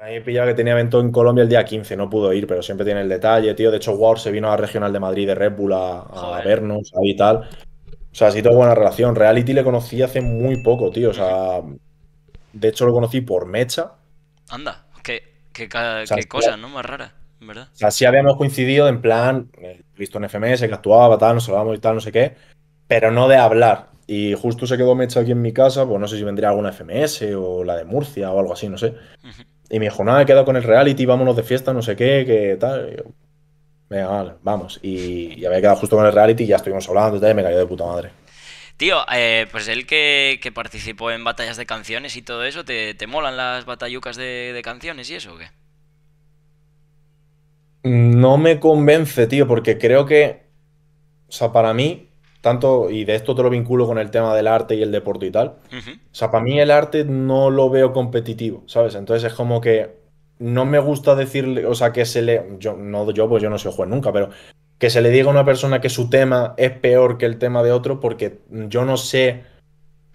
A mí me pillaba que tenía evento en Colombia el día 15, no pudo ir, pero siempre tiene el detalle, tío. De hecho, War se vino a la Regional de Madrid de Red Bull a, vernos ahí y tal. O sea, sí tengo buena relación. Reality le conocí hace muy poco, tío. O sea, de hecho lo conocí por Mecha. Anda, qué, qué, sea, qué cosa, ¿no? Más rara, verdad. O sea, sí habíamos coincidido en plan, eh, visto en FMS, que actuaba, tal, nos hablábamos y tal, no sé qué, pero no de hablar. Y justo se quedó Mecha aquí en mi casa, pues no sé si vendría alguna FMS o la de Murcia o algo así, no sé. Ujú. Y me dijo, nada, he quedado con el reality, vámonos de fiesta, no sé qué, que tal. Y yo, venga, vale, vamos. Y, y había quedado justo con el reality y ya estuvimos hablando y tal, y me cayó de puta madre. Tío, eh, pues él que, que participó en batallas de canciones y todo eso, ¿te, te molan las batallucas de, de canciones y eso o qué? No me convence, tío, porque creo que, o sea, para mí, tanto, y de esto te lo vinculo con el tema del arte y el deporte y tal, o sea, para mí el arte no lo veo competitivo, ¿sabes? Entonces es como que no me gusta decirle, o sea, que se le, yo, no yo, pues yo no soy juez nunca, pero que se le diga a una persona que su tema es peor que el tema de otro, porque yo no sé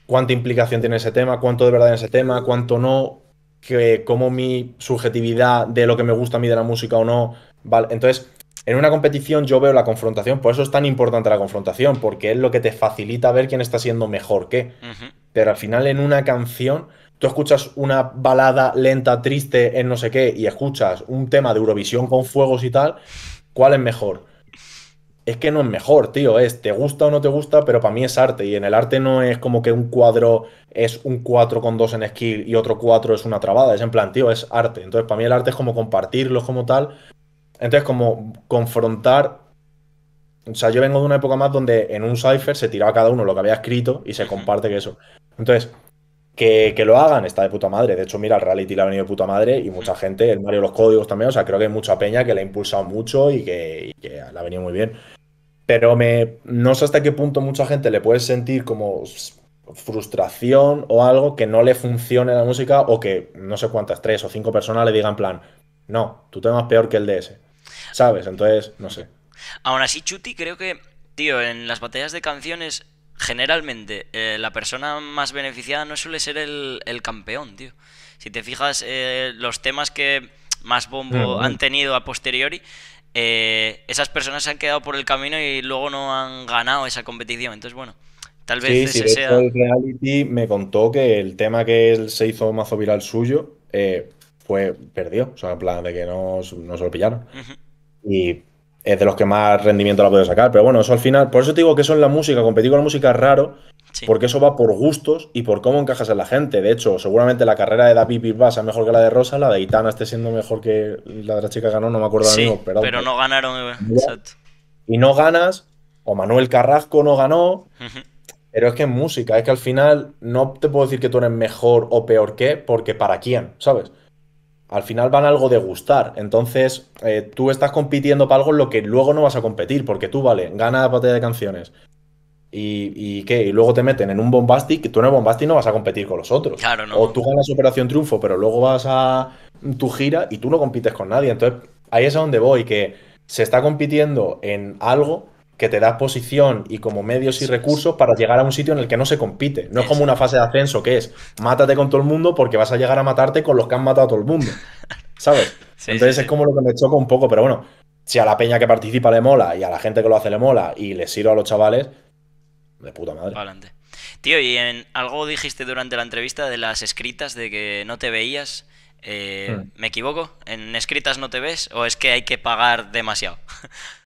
cuánta implicación tiene ese tema, cuánto de verdad en ese tema, cuánto no, que cómo mi subjetividad de lo que me gusta a mí de la música o no, vale. Entonces, en una competición yo veo la confrontación, por eso es tan importante la confrontación, porque es lo que te facilita ver quién está siendo mejor que. Pero al final en una canción, tú escuchas una balada lenta, triste, en no sé qué, y escuchas un tema de Eurovisión con fuegos y tal, ¿cuál es mejor? Es que no es mejor, tío, es te gusta o no te gusta, pero para mí es arte, y en el arte no es como que un cuadro es un 4 con 2 en skill y otro 4 es una trabada, es en plan, tío, es arte. Entonces para mí el arte es como compartirlo, como tal. Entonces como confrontar o sea, yo vengo de una época más donde en un cipher se tiraba cada uno lo que había escrito y se comparte que eso. Entonces, que, que lo hagan está de puta madre. De hecho, mira, el reality le ha venido de puta madre y mucha gente, el Mario los códigos también. O sea, creo que hay mucha peña que le ha impulsado mucho y que, y que le ha venido muy bien. Pero me, no sé hasta qué punto mucha gente le puede sentir como frustración o algo que no le funcione la música o que no sé cuántas, tres o cinco personas le digan en plan, no, tu tema es peor que el de ese. ¿Sabes? Entonces, no sé. Aún así, Chuti, creo que, tío, en las batallas de canciones, generalmente, eh, la persona más beneficiada no suele ser el, el campeón, tío. Si te fijas, eh, los temas que más bombo Mm, mm. han tenido a posteriori, eh, esas personas se han quedado por el camino y luego no han ganado esa competición. Entonces, bueno, tal vez Sí, sí, ese de sea... hecho el reality me contó que el tema que él se hizo mazo viral suyo fue, perdió, o sea, en plan de que no, no se lo pillaron. Ujú. Y es de los que más rendimiento la puede sacar. Pero bueno, eso al final, por eso te digo que eso en la música, competir con la música es raro, Sí. porque eso va por gustos y por cómo encajas en la gente. De hecho, seguramente la carrera de David Bisbal sea mejor que la de Rosa, la de Itana esté siendo mejor que la de la chica que ganó, no me acuerdo Sí, mismo, perdón. pero no ganaron, eh, exacto. Y no ganas, o Manuel Carrasco no ganó, pero es que en música, es que al final no te puedo decir que tú eres mejor o peor que, porque para quién, ¿sabes? Al final van algo de gustar. Entonces, eh, tú estás compitiendo para algo en lo que luego no vas a competir, porque tú, vale, ganas batalla de canciones. ¿Y, y qué? Y luego te meten en un bombastic, que tú en el bombastic no vas a competir con los otros. Claro, no. O tú ganas Operación Triunfo, pero luego vas a tu gira y tú no compites con nadie. Entonces, ahí es a donde voy, que se está compitiendo en algo que te da posición y como medios y recursos para llegar a un sitio en el que no se compite. No es como una fase de ascenso que es mátate con todo el mundo porque vas a llegar a matarte con los que han matado a todo el mundo. ¿Sabes? Sí, Entonces sí, es como lo que me choca un poco, pero bueno, si a la peña que participa le mola y a la gente que lo hace le mola y le sirve a los chavales, de puta madre. Pa'lante. Tío, y en algo dijiste durante la entrevista de las escritas, de que no te veías. eh, Hmm. ¿Me equivoco? ¿En escritas no te ves? ¿O es que hay que pagar demasiado?